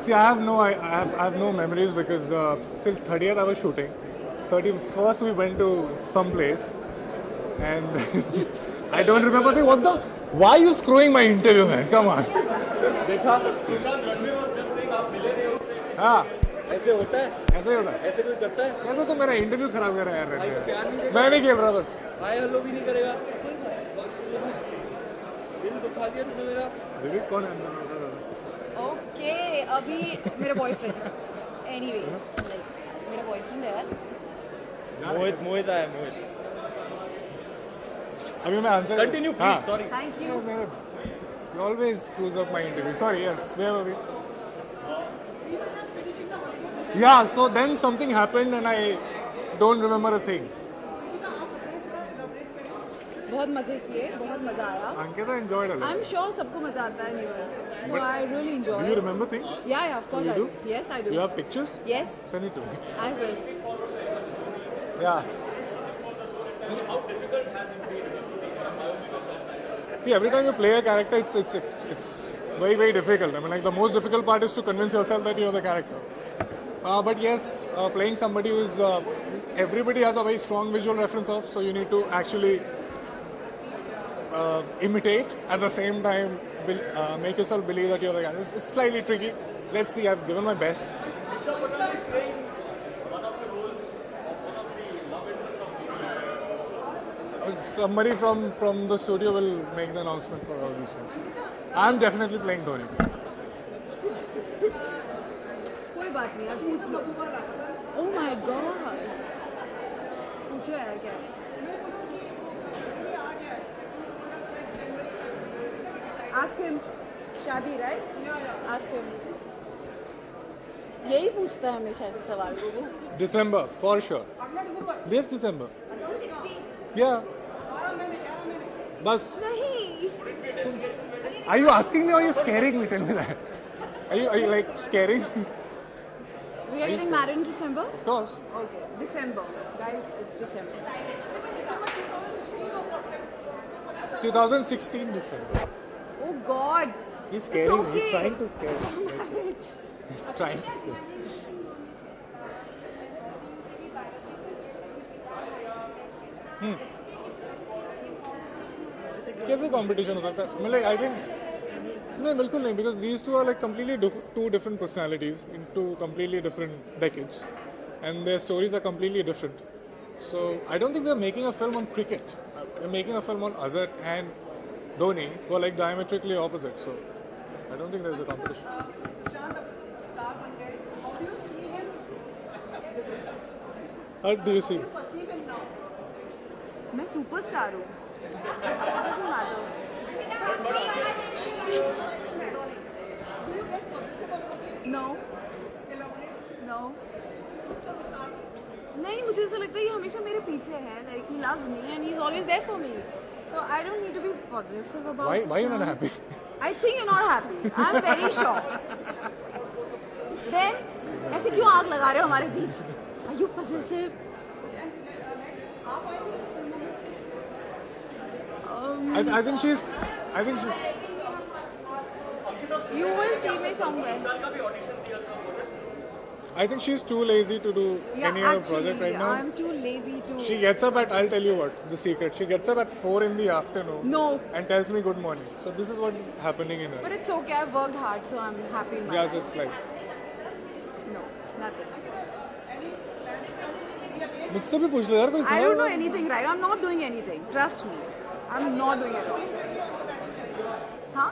See, I have no, I, I have, I have no memories because uh, till 30th I was shooting. 31st we went to some place, and I don't remember. The, what the? Why are you screwing my interview, man? Come on. देखा Sushant Ranveer was just saying आप मिले नहीं उससे हाँ ऐसे होता है ऐसा ही होता है ऐसे कोई करता है ऐसा तो मेरा इंटरव्यू खराब कर रहा है यार प्यार नहीं रणवीर। मैं नहीं खेल रहा बस हाय हेलो भी नहीं करेगा दिल दुखा दिया तूने मेरा विवेक कौन है अभी मेरा बॉयफ्रेंड है। मोहित अभी मैं answer continue please sorry thank you मेरे always close up my interview sorry yes where are we yeah so then something happened and I don't remember a thing बहुत मज़े किए बहुत मज़ा आया enjoyed a I am sure सबको मज़ा आता है न्यू ईयर पे so I really enjoy you remember things? Yeah yeah of course I do yes I do have pictures? Yes Send it to me. I will Yeah. See, every time you play a character, it's it's it's very very difficult. I mean, like the most difficult part is to convince yourself that you're the character. Uh, but yes, uh, playing somebody who's uh, everybody has a very strong visual reference of, so you need to actually uh, imitate at the same time bel uh, make yourself believe that you're the character. It's, it's slightly tricky. Let's see. I've given my best. Somebody from, from the studio will make the announcement for all these things. I'm definitely playing Dhoni. कोई बात नहीं यार पूछ लो oh my God पूछो यार क्या ask him शादी right? Yeah, ask यही पूछता है हमेशा ऐसे सवाल। दिसंबर फॉर श्योर बेस दिसंबर या बस। नहीं। You asking me or you scaring me tell me that are you are like scaring we are getting married in December of course okay December guys it's December 2016 December oh God He's scaring me. He's trying to scare. That's He's trying to scare me. कैसे competition हो सकता है मतलब I think नहीं बिल्कुल नहीं because these two are like completely two different personalities in two completely different decades and their stories are completely different so I don't think we are making a film on cricket we are making a film on Azhar and Dhoni, वो like diametrically opposite so I don't think there is a competition How do you see? मैं superstar हूँ. No. No. नहीं, मुझे ऐसा लगता है ये हमेशा मेरे पीछे है like he loves me and he is always there for me so I don't need to be positive about Why, why you're not happy? Think you not happy I am very sure then ऐसे क्यों आग लगा रहे हो हमारे बीच are you positive I, I think she's. I think she's. You will see me somewhere. I think she's too lazy to do Yeah, any other actually, project right now. I'm too lazy to. She gets up at. I'll tell you what the secret. She gets up at four in the afternoon. No. And tells me good morning. So this is what is happening in her. But it's okay. I've worked hard, so I'm happy. In my Yeah, so life. it's like. No, nothing. मुझसे भी पूछ लो यार कोई I सवाल don't know है? anything, right? I'm not doing anything. Trust me. I'm not doing it all. Huh?